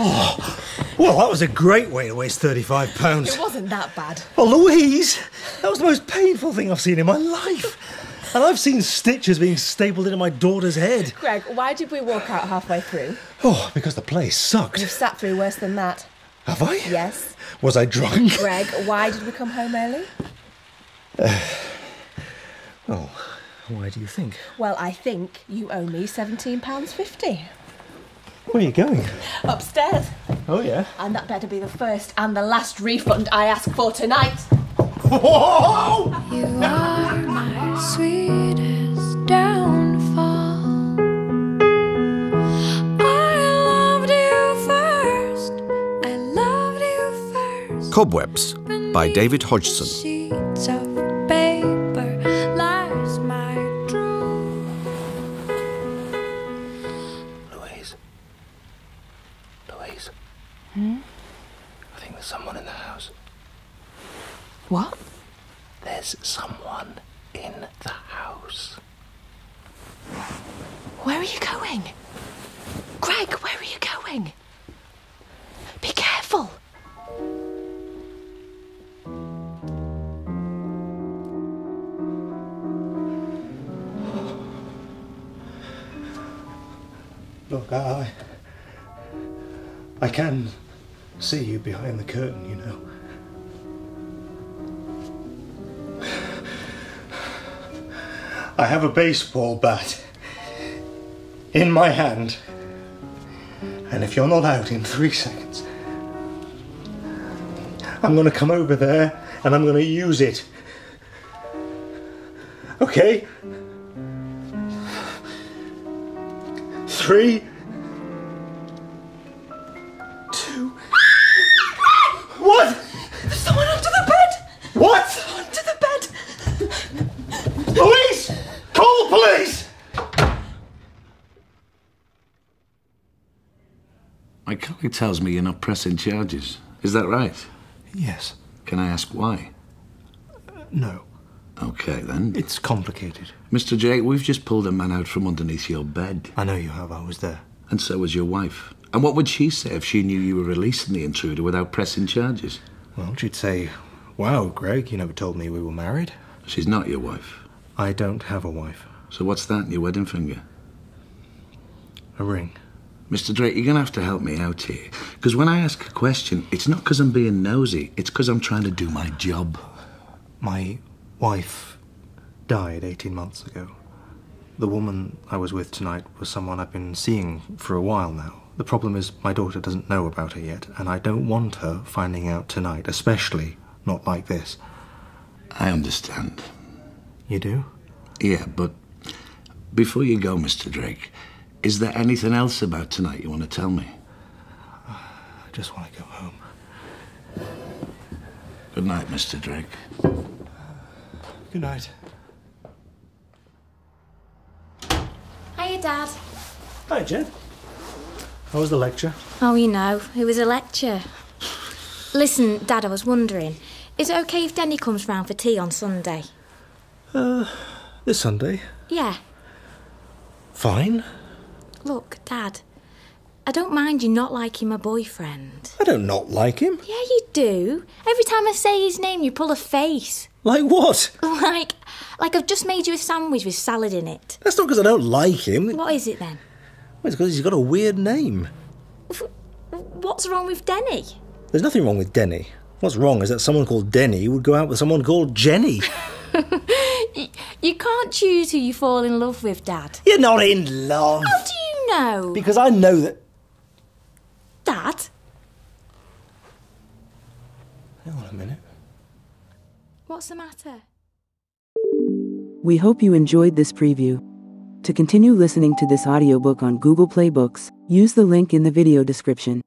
Oh, well, that was a great way to waste thirty-five pounds. It wasn't that bad. Well, Louise, that was the most painful thing I've seen in my life. And I've seen stitches being stapled into my daughter's head. Greg, why did we walk out halfway through? Oh, because the place sucked. You've sat through worse than that. Have I? Yes. Was I drunk? Greg, why did we come home early? Oh, why do you think? Well, I think you owe me £17.50. Where are you going? Upstairs. Oh, yeah. And that better be the first and the last refund I ask for tonight. Whoa! You are my sweetest downfall. I loved you first. I loved you first. Cobwebs by David Hodgson. Hmm? I think there's someone in the house. What? There's someone in the house. Where are you going? Greg, where are you going? Be careful. Look, I. I can see you behind the curtain, you know. I have a baseball bat in my hand. And if you're not out in three seconds, I'm to come over there and I'm to use it. Okay? Three, two. What? There's someone under the bed! What? Under the bed! Police! Call the police! My colleague tells me you're not pressing charges. Is that right? Yes. Can I ask why? Uh, no. Okay, then. It's complicated. Mr. Drake, we've just pulled a man out from underneath your bed. I know you have. I was there. And so was your wife. And what would she say if she knew you were releasing the intruder without pressing charges? Well, she'd say, Wow, Greg, you never told me we were married. She's not your wife. I don't have a wife. So what's that in your wedding finger? A ring. Mr. Drake, you're going to have to help me out here. Because when I ask a question, it's not because I'm being nosy, it's because I'm trying to do my job. My wife died 18 months ago. The woman I was with tonight was someone I've been seeing for a while now. The problem is, my daughter doesn't know about her yet, and I don't want her finding out tonight, especially not like this. I understand. You do? Yeah, but before you go, Mr. Drake, is there anything else about tonight you want to tell me? I just want to go home. Good night, Mr. Drake. Good night. Hiya, Dad. Hi, Jen. How was the lecture? Oh, you know, it was a lecture. Listen, Dad, I was wondering, is it okay if Denny comes round for tea on Sunday? Uh, This Sunday. Yeah. Fine. Look, Dad, I don't mind you not liking my boyfriend. I don't not like him. Yeah, you do. Every time I say his name, you pull a face. Like what? Like, like I've just made you a sandwich with salad in it. That's not because I don't like him. What is it then? It's because he's got a weird name. What's wrong with Denny? There's nothing wrong with Denny. What's wrong is that someone called Denny would go out with someone called Jenny. You can't choose who you fall in love with, Dad. You're not in love. How do you know? Because I know that. Dad? Hang on a minute. What's the matter? We hope you enjoyed this preview. To continue listening to this audiobook on Google Play Books, use the link in the video description.